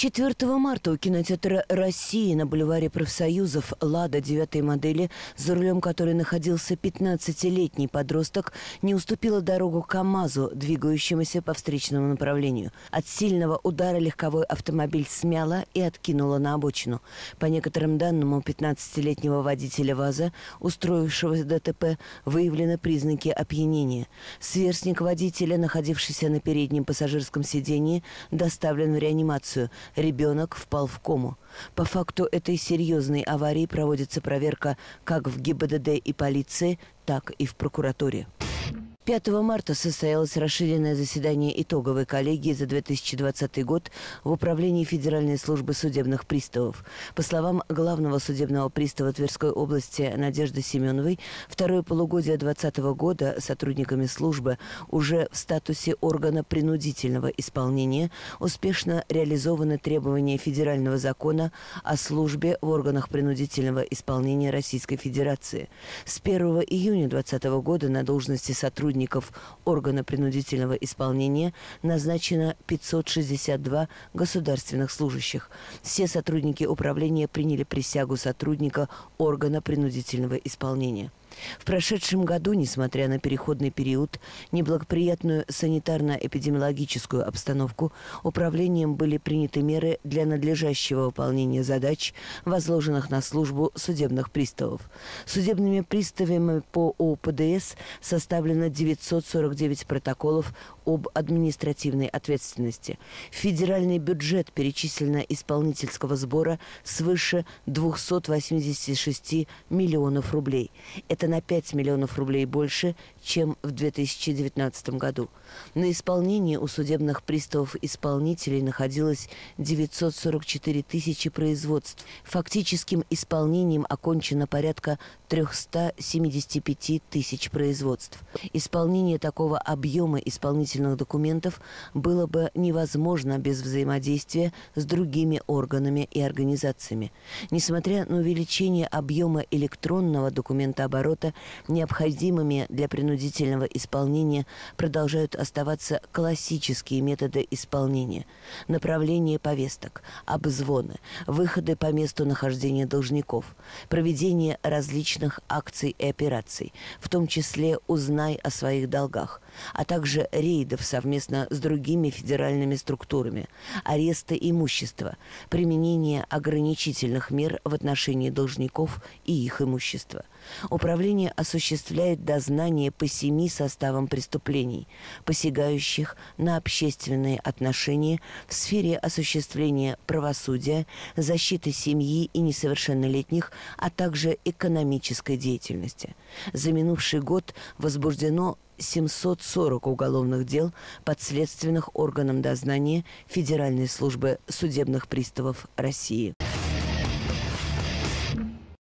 4 марта у кинотеатра «России» на бульваре профсоюзов «Лада» девятой модели, за рулем которой находился 15-летний подросток, не уступила дорогу КАМАЗу, двигающемуся по встречному направлению. От сильного удара легковой автомобиль смяло и откинуло на обочину. По некоторым данным, у 15-летнего водителя ВАЗа, устроившего ДТП, выявлены признаки опьянения. Сверстник водителя, находившийся на переднем пассажирском сидении, доставлен в реанимацию – ребенок впал в кому. По факту этой серьезной аварии проводится проверка как в ГИБДД и полиции, так и в прокуратуре. 5 марта состоялось расширенное заседание итоговой коллегии за 2020 год в Управлении Федеральной службы судебных приставов. По словам главного судебного пристава Тверской области Надежды Семеновой, второе полугодие 2020 года сотрудниками службы уже в статусе органа принудительного исполнения успешно реализованы требования федерального закона о службе в органах принудительного исполнения Российской Федерации. С 1 июня 2020 года на должности сотрудников сотрудников органа принудительного исполнения назначено 562 государственных служащих. Все сотрудники управления приняли присягу сотрудника органа принудительного исполнения. В прошедшем году, несмотря на переходный период, неблагоприятную санитарно-эпидемиологическую обстановку, управлением были приняты меры для надлежащего выполнения задач, возложенных на службу судебных приставов. Судебными приставами по ОПДС составлено 949 протоколов об административной ответственности. В федеральный бюджет перечислено исполнительского сбора свыше 286 миллионов рублей. Это на 5 миллионов рублей больше, чем в 2019 году. На исполнении у судебных приставов-исполнителей находилось 944 тысячи производств. Фактическим исполнением окончено порядка 375 тысяч производств. Исполнение такого объема исполнительных документов было бы невозможно без взаимодействия с другими органами и организациями. Несмотря на увеличение объема электронного документооборота, необходимыми для принудительного исполнения продолжают оставаться классические методы исполнения. Направление повесток, обзвоны, выходы по месту нахождения должников, проведение различных акций и операций, в том числе «Узнай о своих долгах», а также рейдов совместно с другими федеральными структурами, аресты имущества, применение ограничительных мер в отношении должников и их имущества. Управление осуществляет дознание по семи составам преступлений, посягающих на общественные отношения в сфере осуществления правосудия, защиты семьи и несовершеннолетних, а также экономической деятельности. За минувший год возбуждено 740 уголовных дел подследственных органам дознания Федеральной службы судебных приставов России.